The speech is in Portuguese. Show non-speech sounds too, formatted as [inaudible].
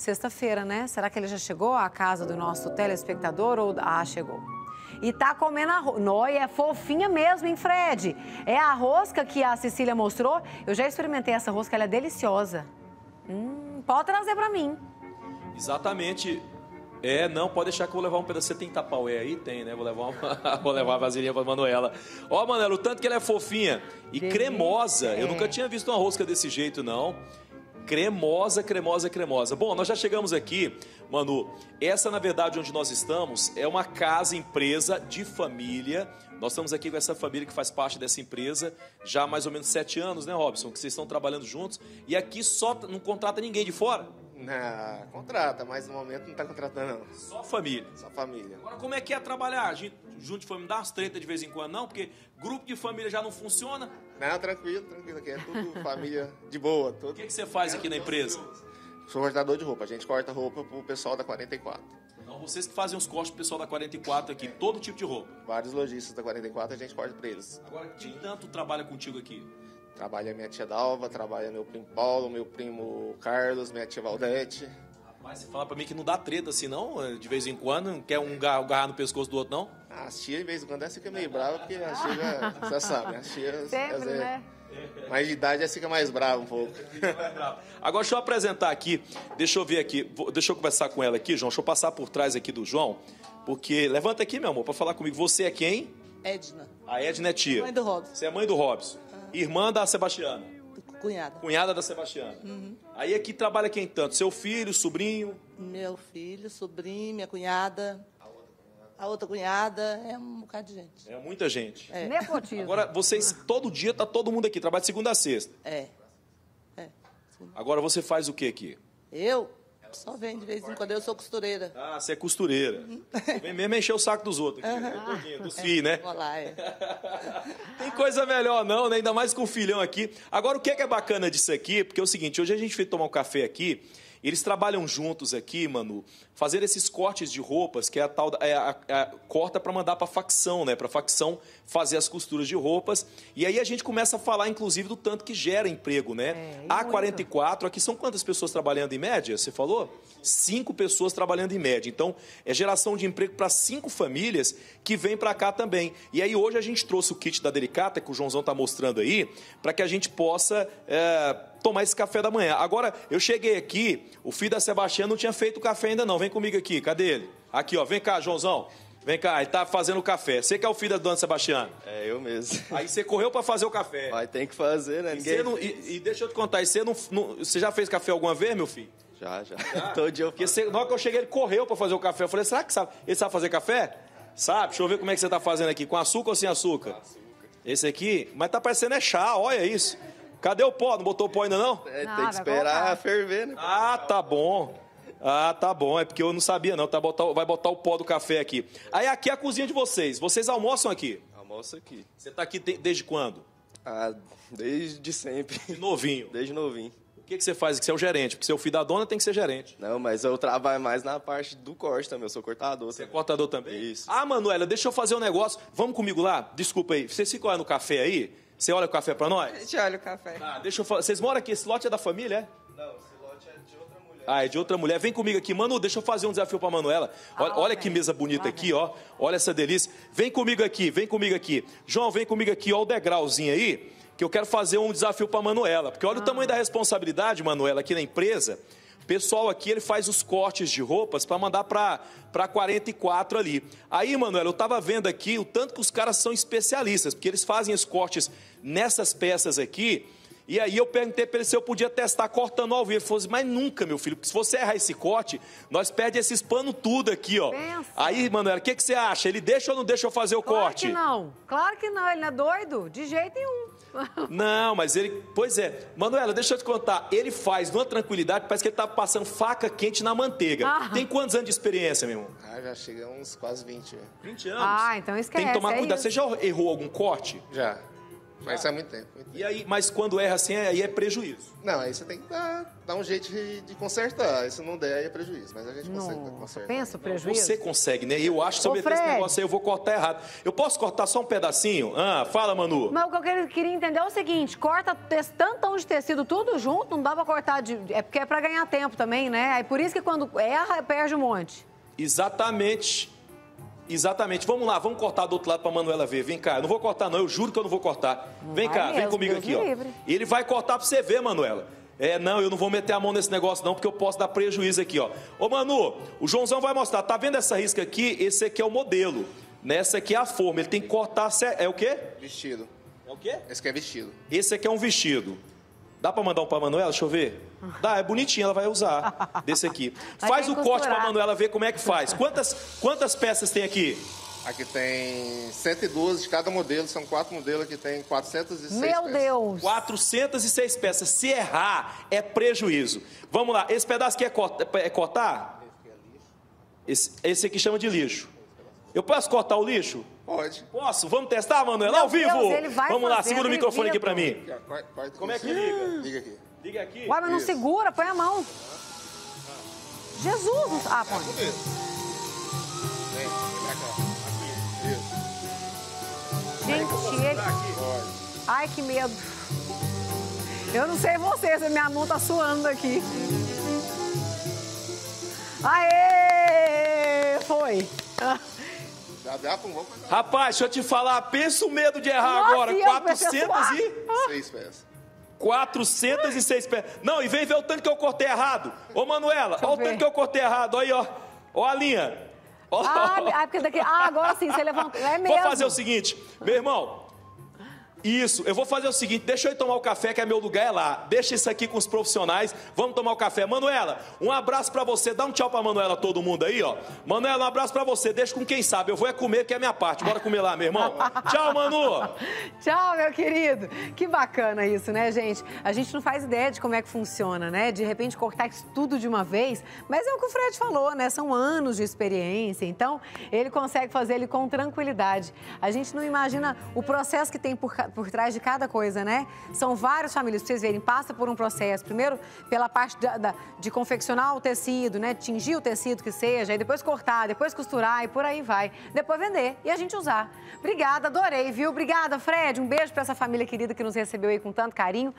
Sexta-feira, né? Será que ele já chegou à casa do nosso telespectador ou. Ah, chegou. E tá comendo a Noia é fofinha mesmo, hein, Fred? É a rosca que a Cecília mostrou. Eu já experimentei essa rosca, ela é deliciosa. Hum, pode trazer para mim. Exatamente. É, não, pode deixar que eu vou levar um pedaço. Você tem tapaué aí? Tem, né? Vou levar uma, [laughs] vou levar a vasilhinha pra Manuela. Ó, Manuela, o tanto que ela é fofinha e Delícia. cremosa. Eu nunca tinha visto uma rosca desse jeito, não. Cremosa, cremosa, cremosa. Bom, nós já chegamos aqui, Manu. Essa, na verdade, onde nós estamos, é uma casa empresa de família. Nós estamos aqui com essa família que faz parte dessa empresa já há mais ou menos sete anos, né, Robson? Que vocês estão trabalhando juntos. E aqui só não contrata ninguém de fora. Não, contrata, mas no momento não está contratando, não. Só família. Só família. Agora, como é que é trabalhar? A gente, junto de família, dá umas tretas de vez em quando, não? Porque grupo de família já não funciona. Não, tranquilo, tranquilo. Aqui é tudo [laughs] família de boa. Tudo. O que, que você faz aqui na empresa? Sou cortador de roupa. A gente corta roupa pro pessoal da 44. Então, vocês que fazem os cortes pro pessoal da 44 aqui, todo tipo de roupa? Vários lojistas da 44 a gente corta pra eles. Agora, quem tanto trabalha contigo aqui? Trabalha minha tia Dalva, trabalha meu primo Paulo, meu primo Carlos, minha tia Valdete. Mas você fala pra mim que não dá treta assim, não? De vez em quando, não quer um agarrar no pescoço do outro, não? Ah, as tia, de vez em quando, ela fica meio brava, porque a tia, já, você sabe, as tia... Sempre, né? Mais de idade, ela fica mais brava um pouco. Agora, deixa eu apresentar aqui, deixa eu ver aqui, deixa eu conversar com ela aqui, João, deixa eu passar por trás aqui do João, porque, levanta aqui, meu amor, pra falar comigo, você é quem? Edna. A Edna é tia. Mãe do Robson. Você é mãe do Robson. Irmã da Sebastiana. Cunhada. Cunhada da Sebastiana. Uhum. Aí aqui trabalha quem tanto? Seu filho, sobrinho? Meu filho, sobrinho, minha cunhada. A outra cunhada, é um bocado de gente. É muita gente. É. Nepotismo. Agora, vocês, todo dia tá todo mundo aqui, trabalha de segunda a sexta. É. é. Agora você faz o que aqui? Eu? Só vem de vez em quando, eu sou costureira. Ah, você é costureira. Uhum. Vem mesmo encher o saco dos outros, aqui, uhum. dos filhos, né? Vou lá, é. [laughs] Tem coisa melhor não, né? Ainda mais com o filhão aqui. Agora, o que é, que é bacana disso aqui? Porque é o seguinte, hoje a gente foi tomar um café aqui, eles trabalham juntos aqui, Manu, fazer esses cortes de roupas, que é a tal é a, a, a corta para mandar para facção, né? Para facção fazer as costuras de roupas. E aí a gente começa a falar, inclusive, do tanto que gera emprego, né? É, a 44, aqui são quantas pessoas trabalhando em média? Você falou? Cinco pessoas trabalhando em média. Então, é geração de emprego para cinco famílias que vêm para cá também. E aí hoje a gente trouxe o kit da Delicata, que o Joãozão está mostrando aí, para que a gente possa é, tomar esse café da manhã. Agora, eu cheguei aqui, o filho da Sebastião não tinha feito o café ainda não. Vem comigo aqui, cadê ele? Aqui, ó, vem cá, Joãozão. Vem cá, ele tá fazendo o café. Você que é o filho da dona Sebastiana? É, eu mesmo. Aí você correu para fazer o café. Vai, tem que fazer, né? Ninguém e, não, e, e, deixa eu te contar, você, não, não, você já fez café alguma vez, meu filho? Já, já. [laughs] Todo dia eu Porque você, na hora que eu cheguei, ele correu para fazer o café. Eu falei, será que sabe? Ele sabe fazer café? Sabe? Deixa eu ver como é que você tá fazendo aqui. Com açúcar ou sem açúcar? Com açúcar. Esse aqui, mas tá parecendo é chá, olha isso. Cadê o pó? Não botou o pó ainda não? É, tem que esperar ferver, né? Ah, tá bom. Ah, tá bom. É porque eu não sabia, não. Tá, botar, vai botar o pó do café aqui. Aí aqui é a cozinha de vocês. Vocês almoçam aqui? Almoço aqui. Você tá aqui desde quando? Ah, desde sempre. De novinho? Desde novinho. O que, que você faz? Que você é o gerente? Porque você é o filho da dona, tem que ser gerente. Não, mas eu trabalho mais na parte do corte também. Eu sou cortador. Você é cortador também? Isso. Ah, Manuela, deixa eu fazer um negócio. Vamos comigo lá? Desculpa aí. Vocês ficam lá no café aí? Você olha o café pra nós? A gente olha o café. Ah, deixa eu falar. Vocês moram aqui? Esse lote é da família, é? Não, esse lote é de outra mulher. Ah, é de outra mulher. Vem comigo aqui. Manu, deixa eu fazer um desafio pra Manuela. Olha, ah, olha que mesa bonita aqui, ó. Olha essa delícia. Vem comigo aqui, vem comigo aqui. João, vem comigo aqui, ó, o degrauzinho aí que eu quero fazer um desafio para Manuela. Porque olha ah. o tamanho da responsabilidade, Manuela, aqui na empresa. O pessoal aqui, ele faz os cortes de roupas para mandar para 44 ali. Aí, Manuela, eu estava vendo aqui o tanto que os caras são especialistas, porque eles fazem os cortes nessas peças aqui. E aí eu perguntei para ele se eu podia testar cortando ao vivo. Ele falou assim, mas nunca, meu filho, porque se você errar esse corte, nós perdemos esses panos tudo aqui, ó. Pensa. Aí, Manuela, o que, que você acha? Ele deixa ou não deixa eu fazer o claro corte? Claro que não. Claro que não, ele não é doido, de jeito nenhum. [laughs] Não, mas ele. Pois é. Manuela, deixa eu te contar. Ele faz numa tranquilidade, parece que ele tá passando faca quente na manteiga. Ah. Tem quantos anos de experiência, meu irmão? Ah, já chega uns quase 20. 20 anos? Ah, então esquece. Tem que tomar é cuidado. Isso. Você já errou algum corte? Já. Mas isso é muito tempo. muito tempo. E aí, mas quando erra assim, aí é prejuízo. Não, aí você tem que dar, dar um jeito de, de consertar. Se não der, aí é prejuízo. Mas a gente consegue Nossa, consertar. pensa o prejuízo. Você consegue, né? Eu acho que se eu meter esse negócio aí, eu vou cortar errado. Eu posso cortar só um pedacinho? Ah, fala, Manu. Mas o que eu queria- queria entender é o seguinte: corta tantão de tecido tudo junto, não dá pra cortar de. É porque é pra ganhar tempo também, né? É por isso que quando erra, perde um monte. Exatamente. Exatamente. Vamos lá, vamos cortar do outro lado pra Manuela ver. Vem cá, eu não vou cortar não, eu juro que eu não vou cortar. vem vai cá, vem mesmo, comigo Deus aqui, me ó. livre. Ele vai cortar pra você ver, Manuela. É, não, eu não vou meter a mão nesse negócio não, porque eu posso dar prejuízo aqui, ó. Ô, Manu, o Joãozão vai mostrar. Tá vendo essa risca aqui? Esse aqui é o modelo. Nessa aqui é a forma. Ele tem que cortar... É o quê? Vestido. É o quê? Esse aqui é vestido. Esse aqui é um vestido. Dá pra mandar um pra Manuela? Deixa eu ver. Dá, é bonitinho, ela vai usar. Desse aqui. [laughs] Vai Faz o que corte pra costurar. Manuela ver como é que faz. Quantas, quantas peças tem aqui? Aqui tem 112 de cada modelo. São quatro modelos. Aqui tem 406 Meu peças. Deus! 406 peças. Se errar, é prejuízo. Vamos lá, esse pedaço aqui é, é cortar? Esse, esse aqui chama de lixo. Eu posso cortar o lixo? Pode. Posso? Vamos testar, Manuela? Meu Ao vivo? Deus, ele vai Vamos lá, segura o microfone aqui pra mim. Como é que liga? Liga aqui. Liga aqui. Uai, mas não Isso. segura, põe a mão. Jesus! Ah, põe. Vem, vem cá. Aqui. Isso. Gente, ele. Ai, que medo. Eu não sei vocês, minha mão tá suando aqui. Aê! Foi. Rapaz, deixa eu te falar, pensa o medo de errar Nossa, agora. e eu comecei a 400 e... Seis peças. 406 peças. Não, e vem ver o tanto que eu cortei errado. Ô, Manuela, olha o tanto que eu cortei errado. Olha aí, ó. Ó a linha. Ó. Ah, ah, porque daqui. Ah, agora sim, você levantou. É mesmo. Vou fazer o seguinte, meu irmão. Isso, eu vou fazer o seguinte, deixa eu ir tomar o café, que é meu lugar é lá. Deixa isso aqui com os profissionais, vamos tomar o café. Manuela, um abraço pra você, dá um tchau pra Manuela, todo mundo aí, ó. Manuela, um abraço pra você, deixa com quem sabe, eu vou é comer, que é a minha parte. Bora comer lá, meu irmão. [laughs] Tchau, Manu. Tchau, meu querido. Que bacana isso, né, gente? A gente não faz ideia de como é que funciona, né? De repente cortar isso tudo de uma vez. Mas é o que o Fred falou, né? São anos de experiência. Então, ele consegue fazer ele com tranquilidade. A gente não imagina o processo que tem por, por trás de cada coisa, né? São várias famílias, pra vocês verem, passa por um processo. Primeiro, pela parte da- da- de confeccionar o tecido, né? Tingir o tecido que seja, e depois cortar, depois costurar e por aí vai. Depois vender e a gente usar. Obrigada, adorei, viu? Obrigada, Fred. Um beijo pra essa família querida que nos recebeu aí com tanto carinho.